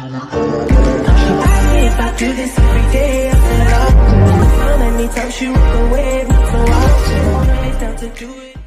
If I do this every day, I feel up. How many times you walk away, not so often. Wanna down to do it.